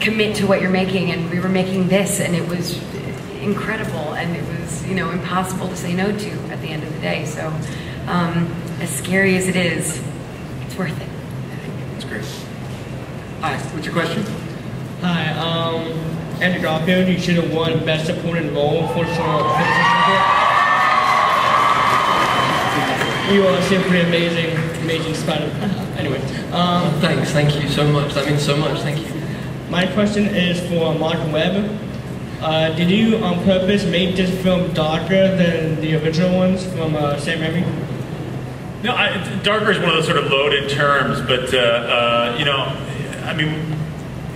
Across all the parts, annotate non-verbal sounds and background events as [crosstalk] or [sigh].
commit to what you're making. And we were making this, and it was incredible, and it was you know impossible to say no to at the end of the day. So, um, as scary as it is, it's worth it. That's great. Hi, what's your question? Hi, um, Andrew Garfield, you should have won Best Supporting Role for sure. You are simply amazing, amazing Spider. anyway, um, Thanks, thank you so much. That means so much. Thank you. My question is for Marc Webb. Uh, did you on purpose make this film darker than the original ones from uh, Sam Raimi? No, I, darker is one of those sort of loaded terms, but uh, uh, you know, I mean,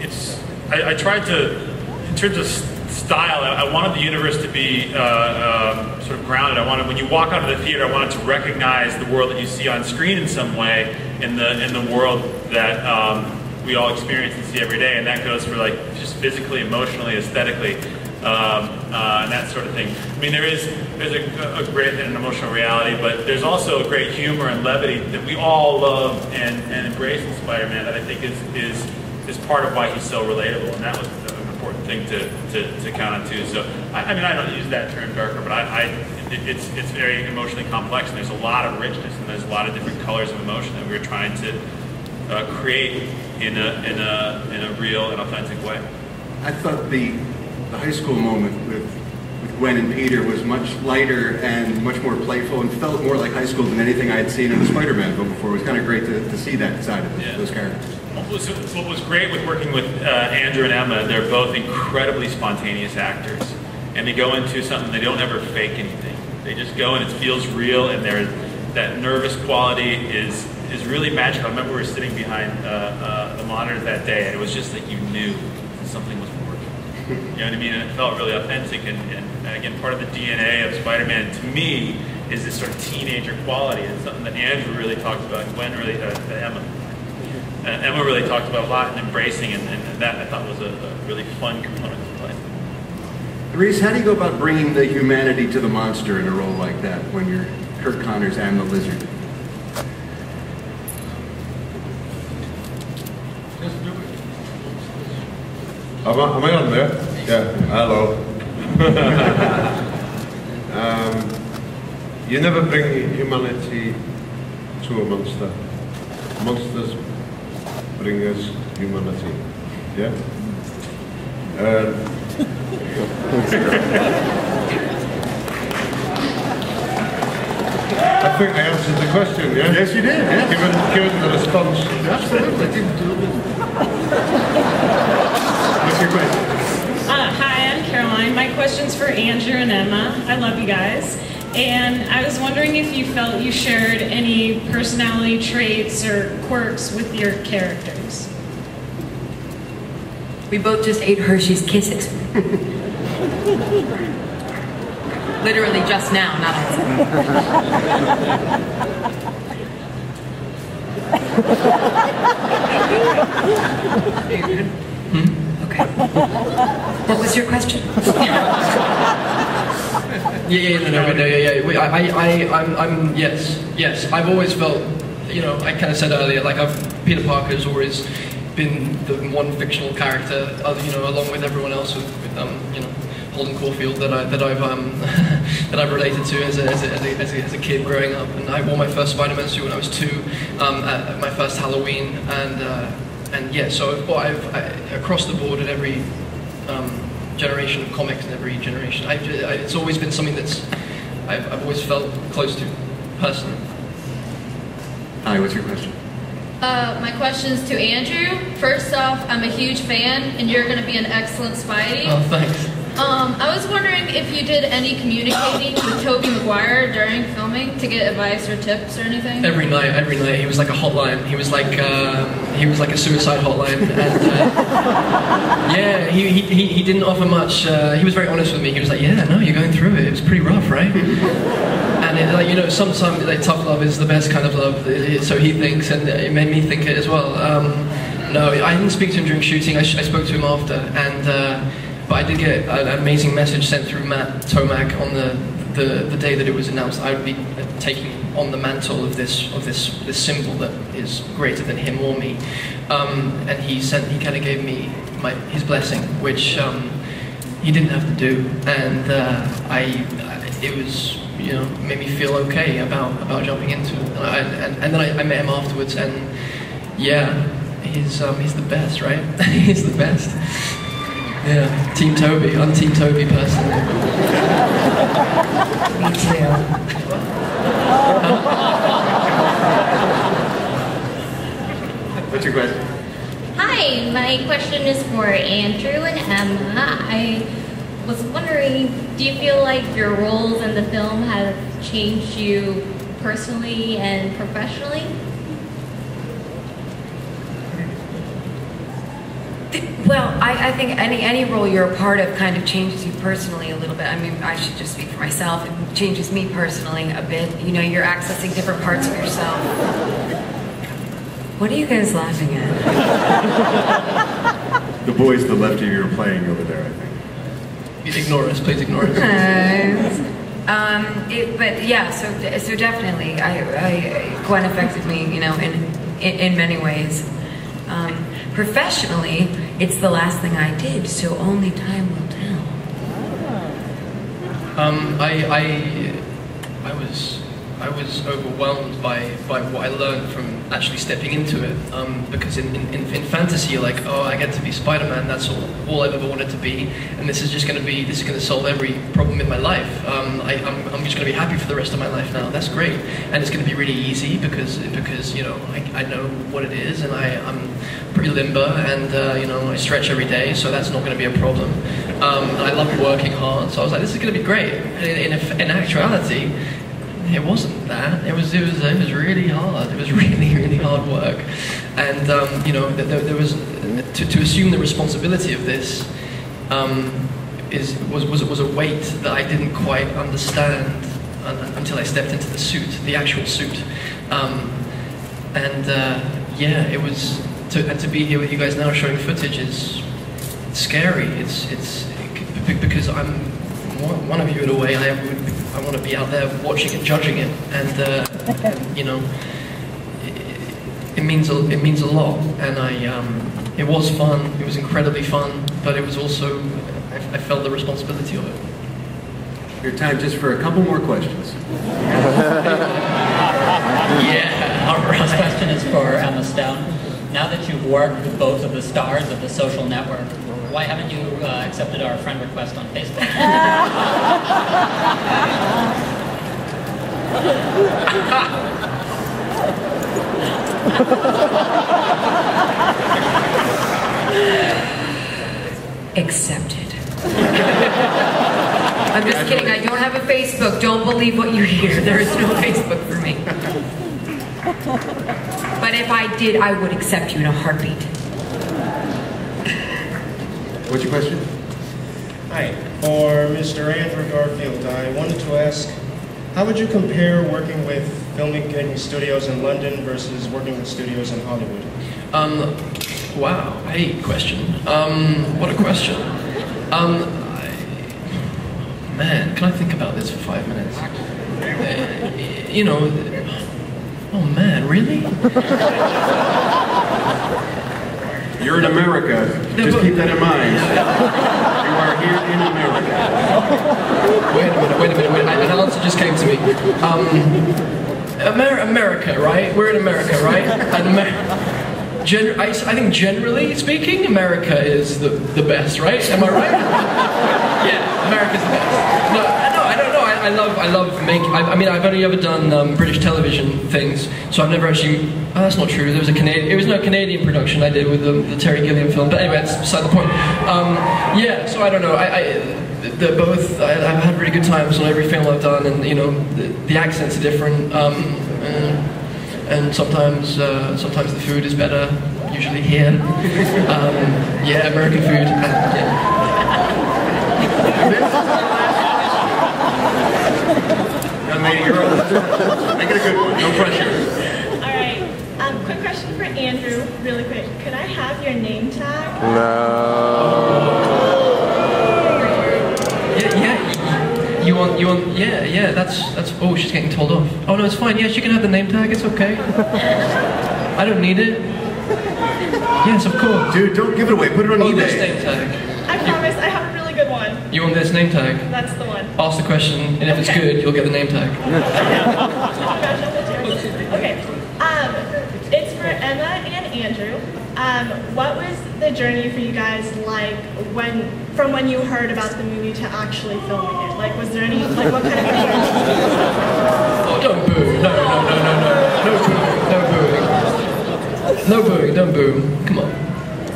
it's. I, I tried to, in terms of style, I, I wanted the universe to be uh, uh, sort of grounded. I wanted when you walk out of the theater, I wanted to recognize the world that you see on screen in some way in the in the world that um, we all experience and see every day, and that goes for like just physically, emotionally, aesthetically um, uh, and that sort of thing. I mean, there is there's a, a great and an emotional reality, but there's also a great humor and levity that we all love and, and embrace in Spider-Man that I think is is is part of why he's so relatable, and that was an important thing to, to, to count on too. So, I, I mean, I don't use that term darker, but I, I it, it's it's very emotionally complex, and there's a lot of richness, and there's a lot of different colors of emotion that we're trying to uh, create in a in a in a real and authentic way. I thought the, the high school moment with, with Gwen and Peter was much lighter and much more playful and felt more like high school than anything I had seen in the Spider-Man book before. It was kind of great to, to see that side of Yeah. those characters. What was, what was great with working with uh, Andrew and Emma, they're both incredibly spontaneous actors. And they go into something, they don't ever fake anything. They just go and it feels real, and they're, that nervous quality is, is really magical. I remember we were sitting behind uh, uh, the monitor that day, and it was just like you knew something was working. You know what I mean? And it felt really authentic. And, and, and again, part of the DNA of Spider-Man to me is this sort of teenager quality. It's something that Andrew really talked about, and Gwen really, uh, Emma, uh, Emma really talked about a lot and embracing, and, and that I thought was a, a really fun component to play. Rhys, how do you go about bringing the humanity to the monster in a role like that when you're Curt Connors and the lizard? Am I, am I on there? Yeah, hello. [laughs] um, you never bring humanity to a monster. Monsters bring us humanity. Yeah? Um, [laughs] I think I answered the question, yeah? Yes, you did, yes. Given, given the response. Absolutely. What's your question? Uh, hi, I'm Caroline. My question's for Andrew and Emma. I love you guys. And I was wondering if you felt you shared any personality traits or quirks with your characters. We both just ate Hershey's Kisses. Literally just now, not outside. Okay. [laughs] What was your question? [laughs] Yeah, yeah, no, no, no, yeah, yeah. I, I, I'm, I'm, yes, yes. I've always felt, you know, I kind of said earlier, like I've, Peter Parker's always been the one fictional character, you know, along with everyone else with, with um, you know, Holden Caulfield that I, that I've, um, [laughs] that I've related to as a, as a, as a, as a, as a kid growing up. And I wore my first Spider-Man suit when I was two, um, at, at my first Halloween, and, uh, and yeah, so I've, well, I've, I, across the board at every, um, generation of comics and every generation. I, I, it's always been something that's I've, I've always felt close to personally. Hi, what's your question? Uh, my question's to Andrew. First off, I'm a huge fan, and you're going to be an excellent Spidey. Oh, thanks. Um, I was wondering if you did any communicating with Tobey Maguire during filming to get advice or tips or anything. Every night, every night, he was like a hotline. He was like um, he was like a suicide hotline. [laughs] And, uh, yeah, he, he, he, didn't offer much. Uh, he was very honest with me. He was like, "Yeah, no, you're going through it. It was pretty rough, right?" and it, like you know, sometimes like tough love is the best kind of love. It- so he thinks, and it made me think it as well. Um, no, I didn't speak to him during shooting. I, sh- I spoke to him after, and uh, but I did get an amazing message sent through Matt Tolmach on the the the day that it was announced, I would be uh, taking on the mantle of this of this this symbol that is greater than him or me. Um, and he sent he kind of gave me my his blessing, which um, he didn't have to do, and uh, I, it was you know made me feel okay about about jumping into it. And, I, and, and then I, I met him afterwards, and yeah, he's um, he's the best, right? [laughs] he's the best. Yeah, Team Tobey. I'm Team Tobey personally. Me too. What's your question? Hi, my question is for Andrew and Emma. I was wondering, do you feel like your roles in the film have changed you personally and professionally? Well, I, I think any any role you're a part of kind of changes you personally a little bit. I mean, I should just speak for myself. It changes me personally a bit. You know, you're accessing different parts of yourself. What are you guys laughing at? [laughs] The boys to the left of you are playing over there, I think. Ignore us, please ignore us. um, it, but yeah, so so definitely, I, I Gwen affected me, you know, in in, in many ways. Um, professionally, it's the last thing I did, so only time will tell. Um, I, I, I was, I was overwhelmed by, by what I learned from actually stepping into it. Um, because in, in, in fantasy, you're like, oh, I get to be Spider-Man. That's all, all I've ever wanted to be, and this is just going to be, this is going to solve every problem in my life. Um, I, I'm, I'm just going to be happy for the rest of my life now. That's great, and it's going to be really easy because, because you know, I, I know what it is, and I, I'm pretty limber, and uh, you know, I stretch every day, so that's not going to be a problem. Um, I love working hard, so I was like, this is going to be great. And in, in, in actuality, it wasn't that. It was it was it was really hard. It was [laughs] really really hard work, and um, you know there, there was to, to assume the responsibility of this um, is was, was was a weight that I didn't quite understand until I stepped into the suit, the actual suit, um, and uh, yeah, it was to and to be here with you guys now showing footage is scary. It's it's because I'm one of you in a way. I would I want to be out there watching and judging it, and uh, [laughs] you know, it, it means a, it means a lot. And I, um, it was fun. It was incredibly fun, but it was also I, I felt the responsibility of it. Your time just for a couple more questions. [laughs] Yeah, [laughs] all This right. question is for Emma Stone. Now that you've worked with both of the stars of the social network, why haven't you uh, accepted our friend request on Facebook? [laughs] Accepted. I'm just kidding. I don't have a Facebook. Don't believe what you hear. There is no Facebook for me. But if I did, I would accept you in a heartbeat. What's your question? Hi, for Mr. Andrew Garfield, I wanted to ask, how would you compare working with filmmaking studios in London versus working with studios in Hollywood? Um, wow, hey, question. Um, what a question. Um, I, man, can I think about this for five minutes? Uh, you know, oh man, really? You're in America. Just keep that in mind. [laughs] You are here in America. Wait a minute, wait a minute, wait. An answer just came to me. Um, Amer- America, right? We're in America, right? And Amer- gen- I, I think generally speaking, America is the, the best, right? Am I right? [laughs] yeah, America's the best. No, I. Love, I love make. I, I mean, I've only ever done um, British television things, so I've never actually. Oh, that's not true. There was a Canadian. It was no Canadian production I did with the, the Terry Gilliam film. But anyway, that's beside the point. Um, yeah, so I don't know. I, I they're both. I, I've had really good times on every film I've done, and you know, the, the accents are different. Um, uh, and sometimes, uh, sometimes the food is better. Usually here. Um, yeah, American food. Yeah. [laughs] Young lady, you're up. Make it a good one. No pressure. All right. Um, quick question for Andrew, really quick. Could I have your name tag? Yeah, yeah. You want you want yeah yeah that's that's oh she's getting told off. Oh no, it's fine. Yeah, she can have the name tag. It's okay. I don't need it. Yes, of course. Dude, don't give it away. Put it on Oh, eBay. name tag. I promise I have a really good one. You want this name tag? That's the one. Ask the question, and if it's good, you'll get the name tag. [laughs] Okay. Um, it's for Emma and Andrew. Um, what was the journey for you guys like when, from when you heard about the movie to actually filming it? Like, was there any, like, what kind of Oh, don't boo! No, no, no, no, no, no booing, no booing, no booing. Don't boo. Come on.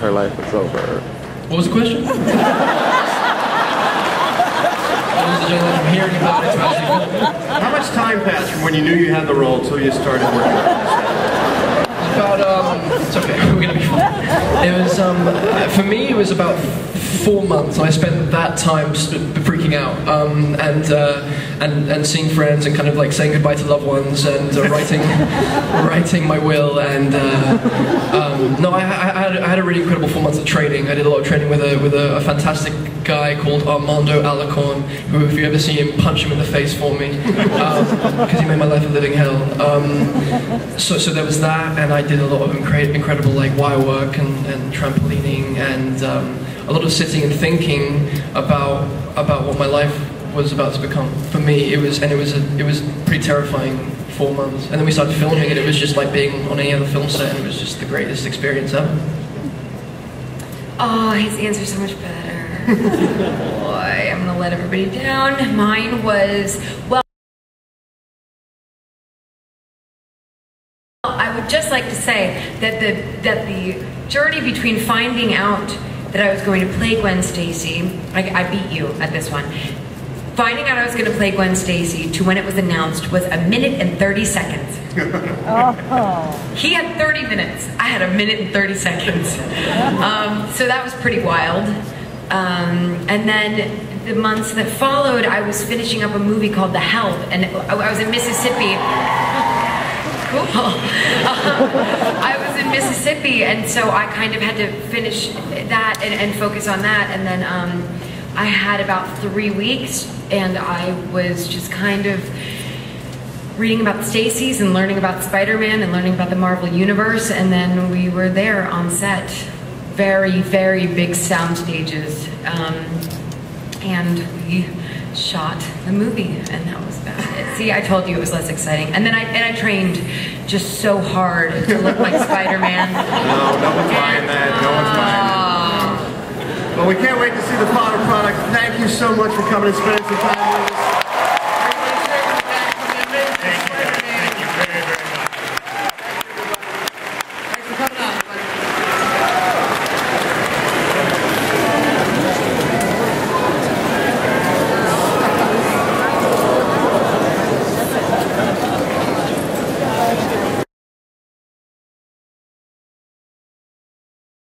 Her life is over. What was the question? [laughs] I'm hearing about it. How much time passed from when you knew you had the role till you started working? About um, it's okay. We're gonna be fine. It was um, for me. It was about four months. I spent that time freaking out um, and uh, and and seeing friends and kind of like saying goodbye to loved ones and uh, writing [laughs] writing my will and uh, um, no, I, I, had, I had a really incredible four months of training. I did a lot of training with a with a, a fantastic guy called Armando Alarcon, who, if you ever see him, punch him in the face for me because he made my life a living hell. Um, so, so there was that, and I did a lot of incre- incredible like wire work and, and trampolining, and um, a lot of sitting and thinking about about what my life was about to become. For me, it was, and it was a, it was pretty terrifying four months. And then we started filming, and it was just like being on any other film set, and it was just the greatest experience ever. Oh, his answer's so much better. Boy, I'm gonna let everybody down. Mine was well. I would just like to say that the that the journey between finding out that I was going to play Gwen Stacy, I, I beat you at this one. Finding out I was going to play Gwen Stacy to when it was announced was a minute and 30 seconds. oh. He had 30 minutes. I had a minute and 30 seconds. Um, so that was pretty wild. Um, and then the months that followed, I was finishing up a movie called The Help, and I was in Mississippi. [laughs] Cool. [laughs] I was in Mississippi, and so I kind of had to finish that and, and focus on that. And then um, I had about three weeks, and I was just kind of reading about Stacys and learning about Spider-Man and learning about the Marvel Universe, and then we were there on set, very, very big sound stages, um, and we shot the movie, and that was about it. See, I told you it was less exciting, and then I and I trained just so hard to look like [laughs] Spider-Man. No, no one's buying that. No one's buying it. Well, we can't wait to see the final product. Thank you so much for coming and spending some time with us.